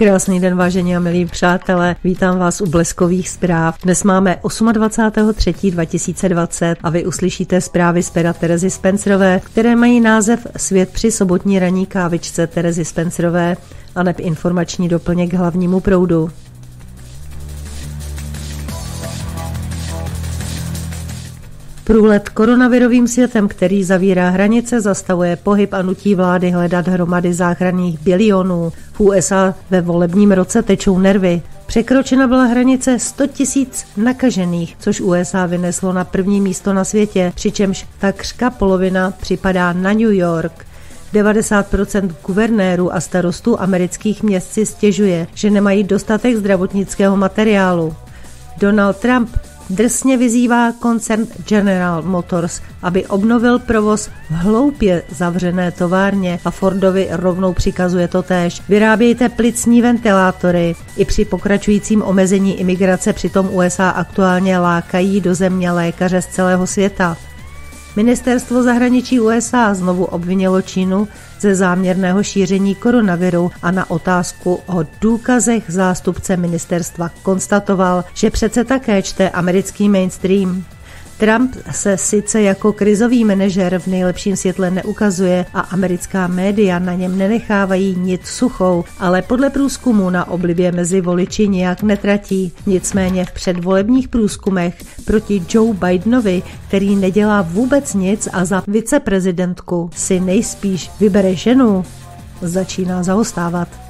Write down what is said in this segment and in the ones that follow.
Krásný den, vážení a milí přátelé. Vítám vás u Bleskových zpráv. Dnes máme 28.3.2020 a vy uslyšíte zprávy z pera Terezy Spencerové, které mají název Svět při sobotní raní kávičce Terezy Spencerové a neb informační doplněk hlavnímu proudu. Průlet koronavirovým světem, který zavírá hranice, zastavuje pohyb a nutí vlády hledat hromady záchranných bilionů. V USA ve volebním roce tečou nervy. Překročena byla hranice 100 tisíc nakažených, což USA vyneslo na první místo na světě, přičemž takřka polovina připadá na New York. 90% guvernérů a starostů amerických měst si stěžuje, že nemají dostatek zdravotnického materiálu. Donald Trump drsně vyzývá koncern General Motors, aby obnovil provoz v hloupě zavřené továrně a Fordovi rovnou přikazuje to též. Vyrábějte plicní ventilátory. I při pokračujícím omezení imigrace přitom USA aktuálně lákají do země lékaře z celého světa. Ministerstvo zahraničí USA znovu obvinilo Čínu ze záměrného šíření koronaviru a na otázku o důkazech zástupce ministerstva konstatoval, že přece také čte americký mainstream. Trump se sice jako krizový manažer v nejlepším světle neukazuje a americká média na něm nenechávají nic suchou, ale podle průzkumu na oblibě mezi voliči nijak netratí. Nicméně v předvolebních průzkumech proti Joe Bidenovi, který nedělá vůbec nic a za viceprezidentku si nejspíš vybere ženu, začíná zaostávat.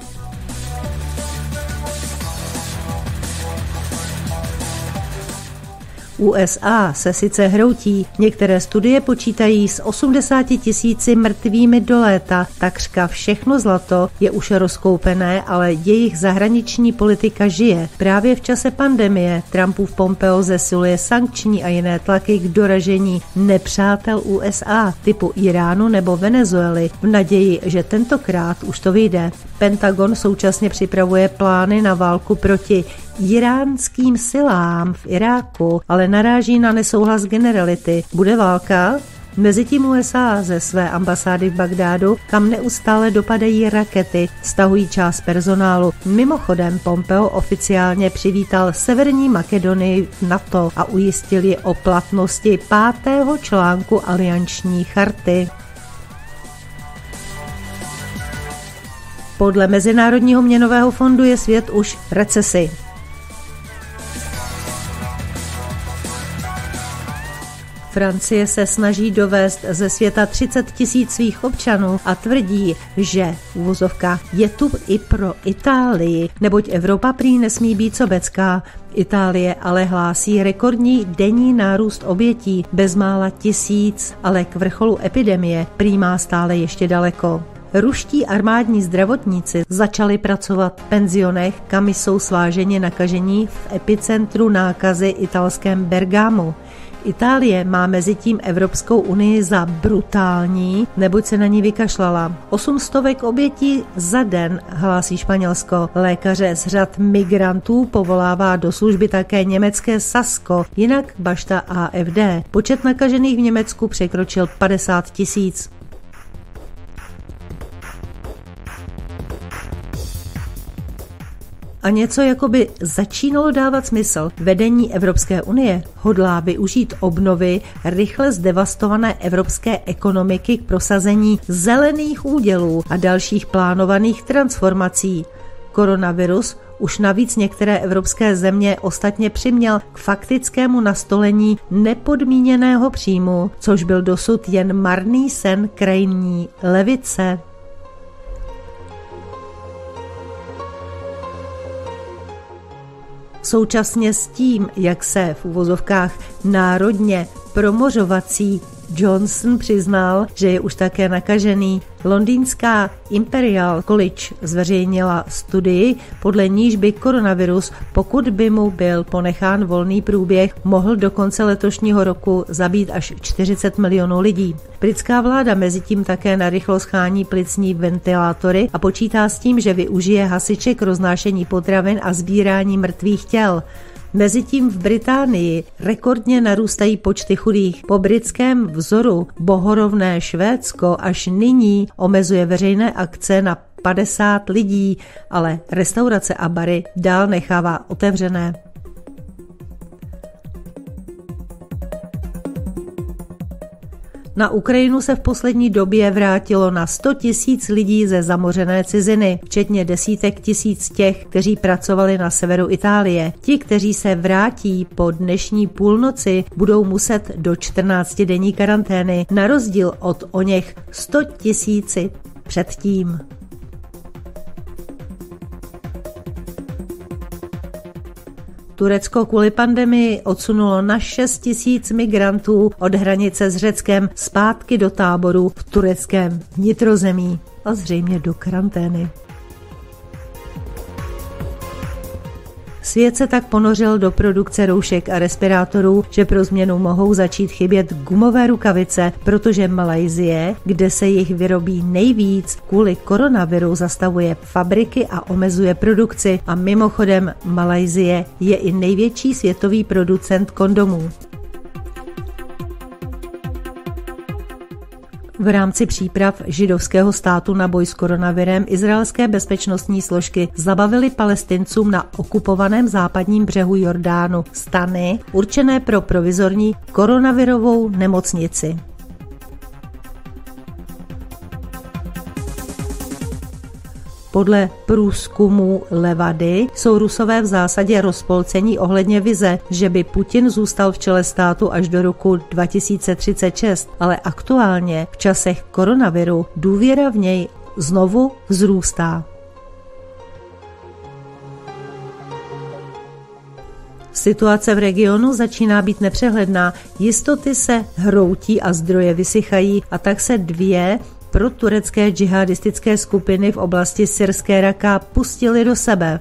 USA se sice hroutí, některé studie počítají s 80 tisíci mrtvými do léta, takřka všechno zlato je už rozkoupené, ale jejich zahraniční politika žije. Právě v čase pandemie Trumpův Pompeo zesiluje sankční a jiné tlaky k doražení nepřátel USA typu Iránu nebo Venezuely v naději, že tentokrát už to vyjde. Pentagon současně připravuje plány na válku proti iránským silám v Iráku, ale naráží na nesouhlas generality. Bude válka? Mezitím USA ze své ambasády v Bagdádu, kam neustále dopadají rakety, stahují část personálu. Mimochodem Pompeo oficiálně přivítal Severní Makedonii v NATO a ujistil je o platnosti pátého článku alianční charty. Podle Mezinárodního měnového fondu je svět už recesi. Francie se snaží dovést ze světa 30 tisíc svých občanů a tvrdí, že uvozovka je tu i pro Itálii, neboť Evropa prý nesmí být sobecká. Itálie ale hlásí rekordní denní nárůst obětí, bezmála tisíc, ale k vrcholu epidemie prý má stále ještě daleko. Ruští armádní zdravotníci začali pracovat v penzionech, kam jsou sváženě nakažení v epicentru nákazy italském Bergamo. Itálie má mezi tím Evropskou unii za brutální, neboť se na ní vykašlala. Osm stovek obětí za den, hlásí Španělsko. Lékaře z řad migrantů povolává do služby také německé Sasko, jinak bašta AFD. Počet nakažených v Německu překročil 50 tisíc. A něco jako by začínalo dávat smysl. Vedení Evropské unie hodlá využít obnovy rychle zdevastované evropské ekonomiky k prosazení zelených údělů a dalších plánovaných transformací. Koronavirus už navíc některé evropské země ostatně přiměl k faktickému nastolení nepodmíněného příjmu, což byl dosud jen marný sen krajní levice. Současně s tím, jak se v uvozovkách národně promořovací Johnson přiznal, že je už také nakažený. Londýnská Imperial College zveřejnila studii, podle níž by koronavirus, pokud by mu byl ponechán volný průběh, mohl do konce letošního roku zabít až 40 milionů lidí. Britská vláda mezi tím také narychlo schání plicní ventilátory a počítá s tím, že využije hasiče k roznášení potravin a sbírání mrtvých těl. Mezitím v Británii rekordně narůstají počty chudých. Po britském vzoru bohorovné Švédsko až nyní omezuje veřejné akce na 50 lidí, ale restaurace a bary dál nechává otevřené. Na Ukrajinu se v poslední době vrátilo na 100 tisíc lidí ze zamořené ciziny, včetně desítek tisíc těch, kteří pracovali na severu Itálie. Ti, kteří se vrátí po dnešní půlnoci, budou muset do 14 denní karantény, na rozdíl od o něch 100 tisíci předtím. Turecko kvůli pandemii odsunulo na 6 tisíc migrantů od hranice s Řeckem zpátky do táboru v tureckém vnitrozemí a zřejmě do karantény. Svět se tak ponořil do produkce roušek a respirátorů, že pro změnu mohou začít chybět gumové rukavice, protože Malajzie, kde se jich vyrobí nejvíc, kvůli koronaviru zastavuje fabriky a omezuje produkci. A mimochodem Malajzie je i největší světový producent kondomů. V rámci příprav židovského státu na boj s koronavirem izraelské bezpečnostní složky zabavily palestincům na okupovaném západním břehu Jordánu stany určené pro provizorní koronavirovou nemocnici. Podle průzkumu Levady jsou Rusové v zásadě rozpolcení ohledně vize, že by Putin zůstal v čele státu až do roku 2036, ale aktuálně v časech koronaviru důvěra v něj znovu vzrůstá. Situace v regionu začíná být nepřehledná, jistoty se hroutí a zdroje vysychají. A tak se dvě pro turecké džihadistické skupiny v oblasti syrské Raka pustili do sebe.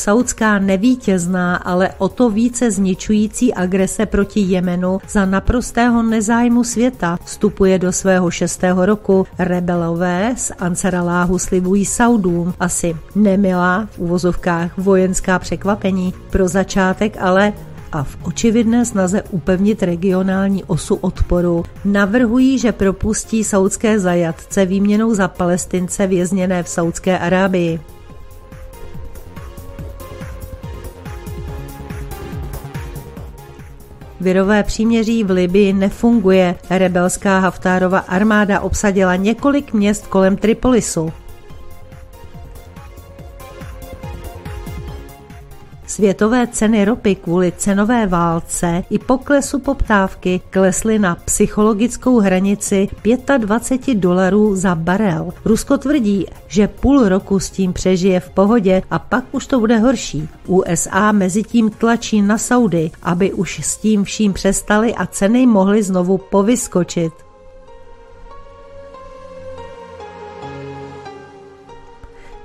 Saudská nevítězná, ale o to více zničující agrese proti Jemenu za naprostého nezájmu světa vstupuje do svého šestého roku. Rebelové z Ansaraláhu slibují Saudům asi nemilá v uvozovkách vojenská překvapení. Pro začátek ale a v očividné snaze upevnit regionální osu odporu navrhují, že propustí saudské zajatce výměnou za palestince vězněné v Saudské Arábii. Virové příměří v Libii nefunguje. Rebelská Haftárova armáda obsadila několik měst kolem Tripolisu. Světové ceny ropy kvůli cenové válce i poklesu poptávky klesly na psychologickou hranici 25 dolarů za barel. Rusko tvrdí, že půl roku s tím přežije v pohodě a pak už to bude horší. USA mezi tím tlačí na Saudy, aby už s tím vším přestali a ceny mohly znovu povyskočit.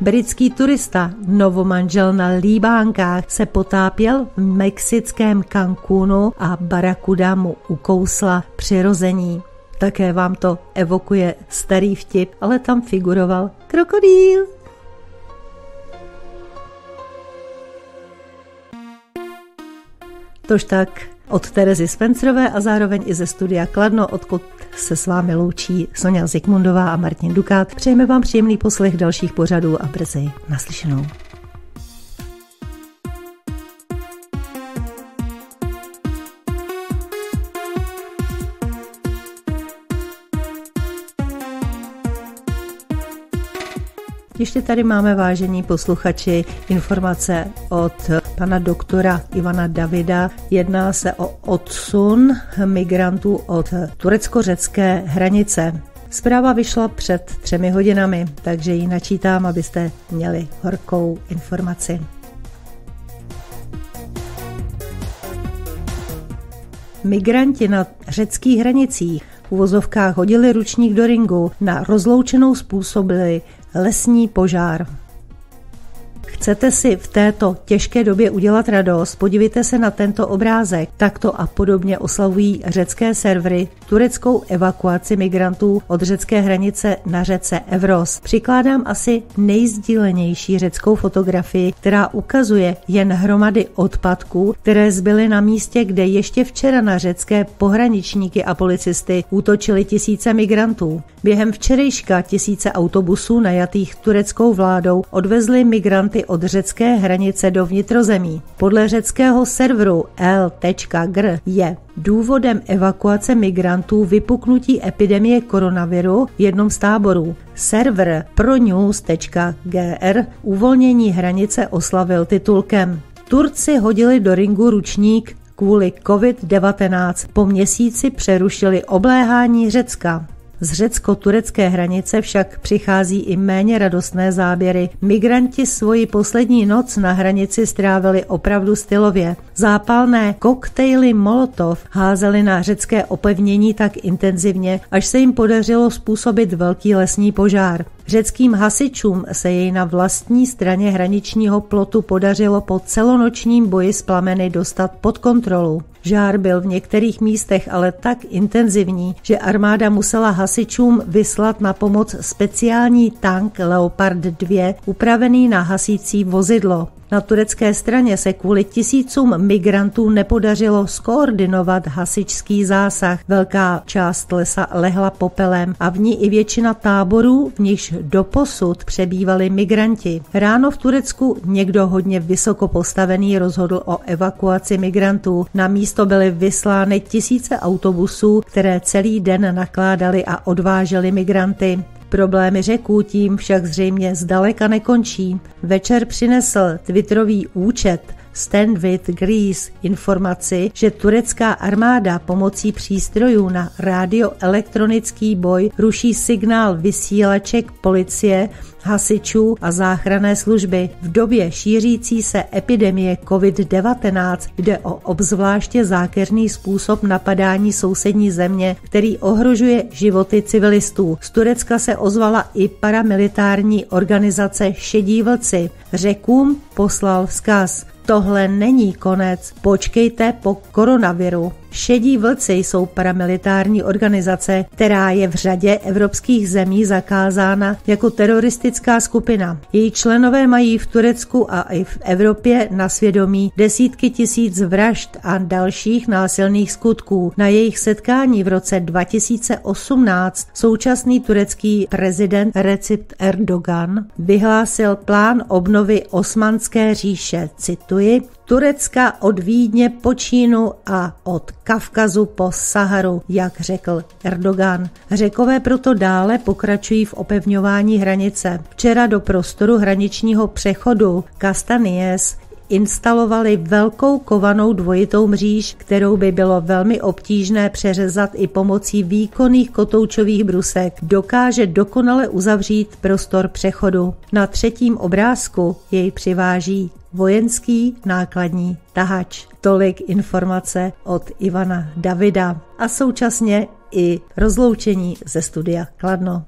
Britský turista, novomanžel na líbánkách, se potápěl v mexickém Cancúnu a barakuda mu ukousla přirození. Také vám to evokuje starý vtip, ale tam figuroval krokodýl. Tož tak od Terezy Spencerové a zároveň i ze studia Kladno, odkud se s vámi loučí Sonja Zikmundová a Martin Dukát. Přejeme vám příjemný poslech dalších pořadů a brzy naslyšenou. Ještě tady máme, vážení posluchači, informace od pana doktora Ivana Davida. Jedná se o odsun migrantů od turecko-řecké hranice. Zpráva vyšla před třemi hodinami, takže ji načítám, abyste měli horkou informaci. Migranti na řeckých hranicích v uvozovkách hodili ručník do ringu, na rozloučenou způsobili lesní požár. Chcete si v této těžké době udělat radost, podívejte se na tento obrázek. Takto a podobně oslavují řecké servery tureckou evakuaci migrantů od řecké hranice na řece Evros. Přikládám asi nejzdílenější řeckou fotografii, která ukazuje jen hromady odpadků, které zbyly na místě, kde ještě včera na řecké pohraničníky a policisty útočili tisíce migrantů. Během včerejška tisíce autobusů najatých tureckou vládou odvezli migranty od řecké hranice do vnitrozemí. Podle řeckého serveru l.gr je důvodem evakuace migrantů vypuknutí epidemie koronaviru v jednom z táborů. Server pronews.gr uvolnění hranice oslavil titulkem Turci hodili do ringu ručník kvůli COVID-19. Po měsíci přerušili obléhání Řecka. Z řecko-turecké hranice však přichází i méně radostné záběry. Migranti svoji poslední noc na hranici strávili opravdu stylově. Zápalné koktejly Molotov házely na řecké opevnění tak intenzivně, až se jim podařilo způsobit velký lesní požár. Řeckým hasičům se jej na vlastní straně hraničního plotu podařilo po celonočním boji s plameny dostat pod kontrolu. Žár byl v některých místech ale tak intenzivní, že armáda musela hasičům vyslat na pomoc speciální tank Leopard 2 upravený na hasící vozidlo. Na turecké straně se kvůli tisícům migrantů nepodařilo skoordinovat hasičský zásah. Velká část lesa lehla popelem a v ní i většina táborů, v nichž doposud přebývali migranti. Ráno v Turecku někdo hodně vysoko postavený rozhodl o evakuaci migrantů. Na místo byly vyslány tisíce autobusů, které celý den nakládali a odváželi migranty. Problémy řeků tím však zřejmě zdaleka nekončí. Večer přinesl Twitterový účet Stand with Greece informaci, že turecká armáda pomocí přístrojů na radioelektronický boj ruší signál vysílaček policie, hasičů a záchranné služby. V době šířící se epidemie COVID-19 jde o obzvláště zákeřný způsob napadání sousední země, který ohrožuje životy civilistů. Z Turecka se ozvala i paramilitární organizace Šedí vlci. Řekům poslal vzkaz. Tohle není konec, počkejte po koronaviru. Šedí vlci jsou paramilitární organizace, která je v řadě evropských zemí zakázána jako teroristická skupina. Její členové mají v Turecku a i v Evropě na svědomí desítky tisíc vražd a dalších násilných skutků. Na jejich setkání v roce 2018 současný turecký prezident Recep Erdogan vyhlásil plán obnovy osmanské říše, cituji, Turecka od Vídně po Čínu a od Kavkazu po Saharu, jak řekl Erdogan. Řekové proto dále pokračují v opevňování hranice. Včera do prostoru hraničního přechodu Kastanies instalovali velkou kovanou dvojitou mříž, kterou by bylo velmi obtížné přeřezat i pomocí výkonných kotoučových brusek. Dokáže dokonale uzavřít prostor přechodu. Na třetím obrázku jej přiváží vojenský nákladní tahač. Tolik informace od Ivana Davida a současně i rozloučení ze studia Kladno.